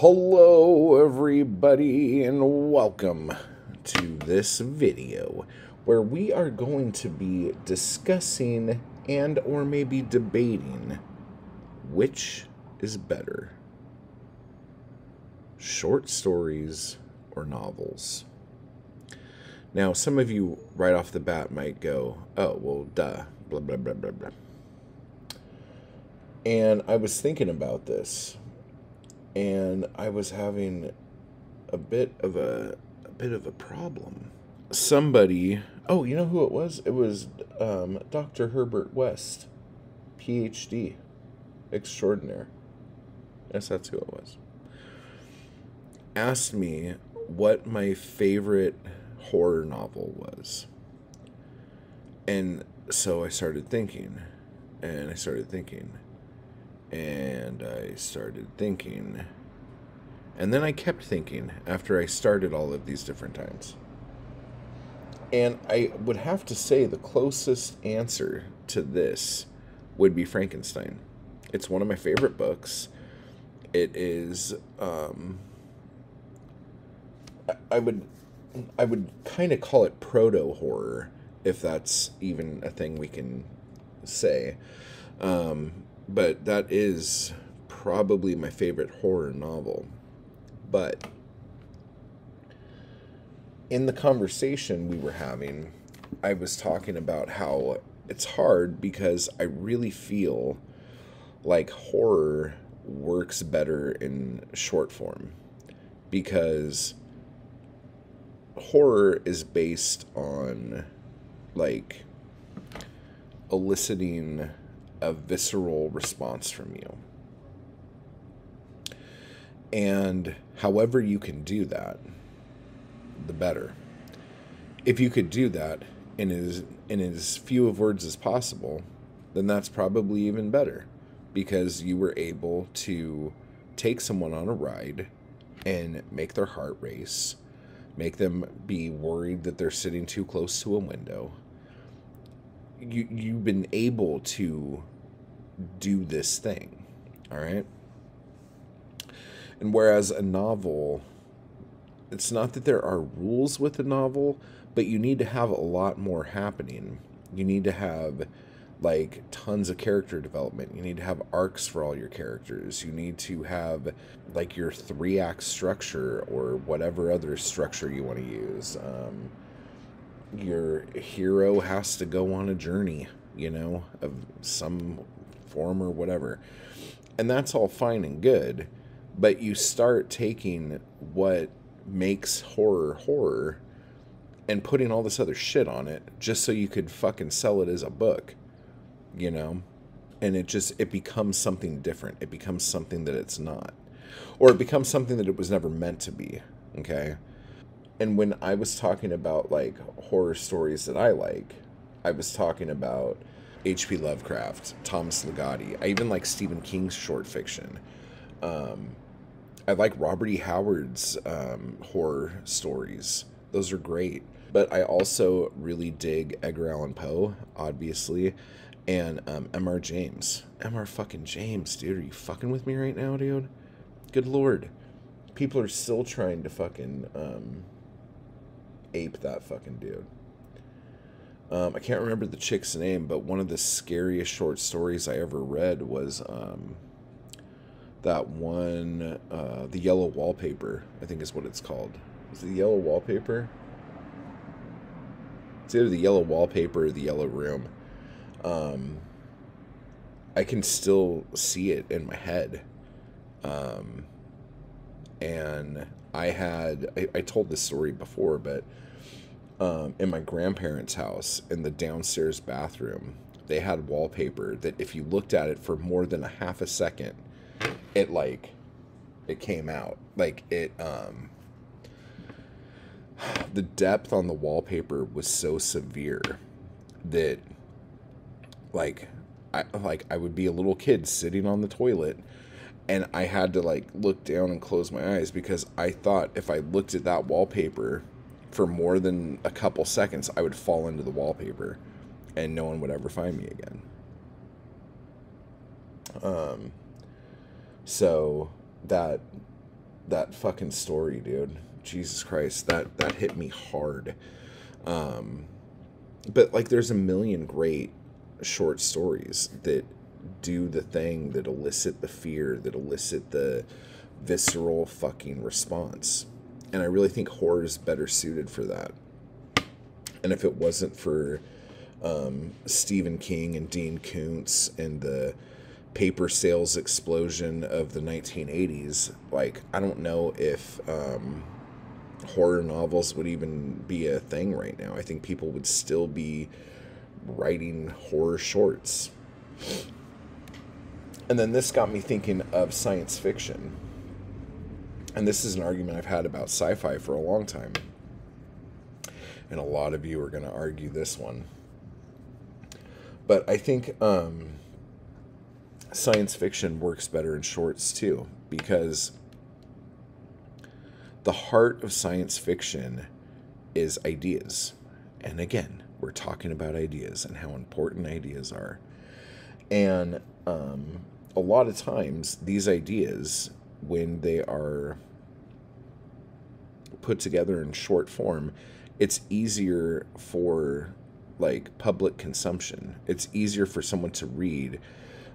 Hello, everybody, and welcome to this video where we are going to be discussing and or maybe debating which is better short stories or novels. Now, some of you right off the bat might go, oh, well, duh, blah, blah, blah, blah, blah. And I was thinking about this and I was having a bit of a, a bit of a problem. Somebody, oh, you know who it was? It was um, Dr. Herbert West, PhD, extraordinaire. Yes, that's who it was. Asked me what my favorite horror novel was. And so I started thinking, and I started thinking and I started thinking. And then I kept thinking after I started all of these different times. And I would have to say the closest answer to this would be Frankenstein. It's one of my favorite books. It is um I would I would kind of call it proto horror if that's even a thing we can say. Um, but that is probably my favorite horror novel. But in the conversation we were having, I was talking about how it's hard because I really feel like horror works better in short form because horror is based on like eliciting a visceral response from you. And however you can do that, the better. If you could do that in as in as few of words as possible, then that's probably even better because you were able to take someone on a ride and make their heart race, make them be worried that they're sitting too close to a window. You you've been able to do this thing. All right. And whereas a novel, it's not that there are rules with a novel, but you need to have a lot more happening. You need to have like tons of character development. You need to have arcs for all your characters. You need to have like your three act structure or whatever other structure you want to use. Um, your hero has to go on a journey, you know, of some form or whatever. And that's all fine and good, but you start taking what makes horror horror and putting all this other shit on it just so you could fucking sell it as a book, you know? And it just it becomes something different. It becomes something that it's not. Or it becomes something that it was never meant to be, okay? And when I was talking about like horror stories that I like, I was talking about H.P. Lovecraft, Thomas Ligotti. I even like Stephen King's short fiction. Um, I like Robert E. Howard's um, horror stories. Those are great. But I also really dig Edgar Allan Poe, obviously, and um, M.R. James. M.R. fucking James, dude. Are you fucking with me right now, dude? Good lord. People are still trying to fucking um, ape that fucking dude. Um, I can't remember the chick's name, but one of the scariest short stories I ever read was um, that one, uh, The Yellow Wallpaper, I think is what it's called. Is it The Yellow Wallpaper? It's either The Yellow Wallpaper or The Yellow Room. Um, I can still see it in my head. Um, and I had, I, I told this story before, but um, in my grandparents' house in the downstairs bathroom, they had wallpaper that if you looked at it for more than a half a second, it like it came out. Like it um the depth on the wallpaper was so severe that like I like I would be a little kid sitting on the toilet and I had to like look down and close my eyes because I thought if I looked at that wallpaper for more than a couple seconds, I would fall into the wallpaper and no one would ever find me again. Um, so that that fucking story, dude. Jesus Christ, that that hit me hard. Um, but like, there's a million great short stories that do the thing that elicit the fear, that elicit the visceral fucking response. And I really think horror is better suited for that. And if it wasn't for um, Stephen King and Dean Koontz and the paper sales explosion of the 1980s, like, I don't know if um, horror novels would even be a thing right now. I think people would still be writing horror shorts. And then this got me thinking of science fiction. And this is an argument I've had about sci fi for a long time. And a lot of you are going to argue this one. But I think um, science fiction works better in shorts too, because the heart of science fiction is ideas. And again, we're talking about ideas and how important ideas are. And um, a lot of times, these ideas, when they are put together in short form, it's easier for like public consumption. It's easier for someone to read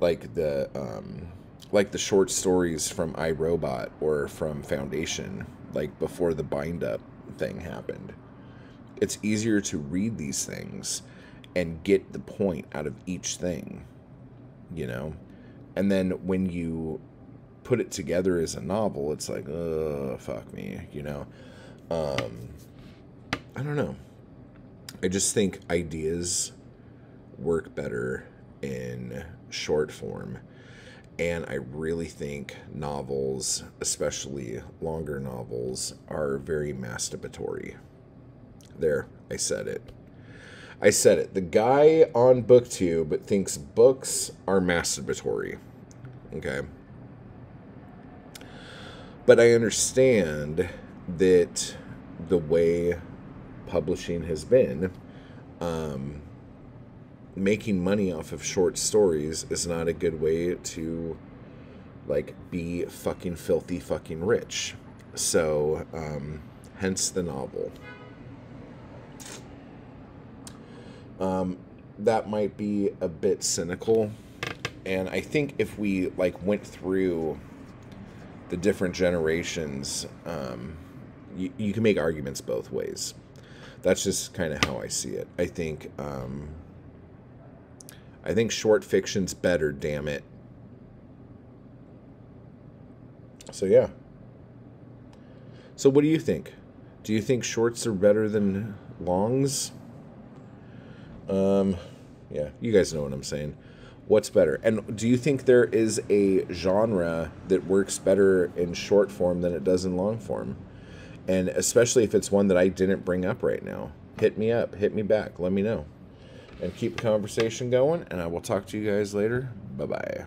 like the um, like the short stories from I, Robot or from Foundation, like before the bind up thing happened. It's easier to read these things and get the point out of each thing, you know? And then when you put it together as a novel, it's like, oh, fuck me, you know? Um, I don't know. I just think ideas work better in short form. And I really think novels, especially longer novels, are very masturbatory. There, I said it. I said it. The guy on BookTube but thinks books are masturbatory. Okay. But I understand that the way publishing has been, um, making money off of short stories is not a good way to like be fucking filthy fucking rich. So, um, hence the novel. Um, that might be a bit cynical, and I think if we like went through the different generations, um, you, you can make arguments both ways that's just kind of how I see it. I think um, I think short fiction's better. Damn it. So yeah. So what do you think? Do you think shorts are better than longs? Um, yeah, you guys know what I'm saying. What's better? And do you think there is a genre that works better in short form than it does in long form? and especially if it's one that I didn't bring up right now. Hit me up, hit me back, let me know. And keep the conversation going, and I will talk to you guys later. Bye bye.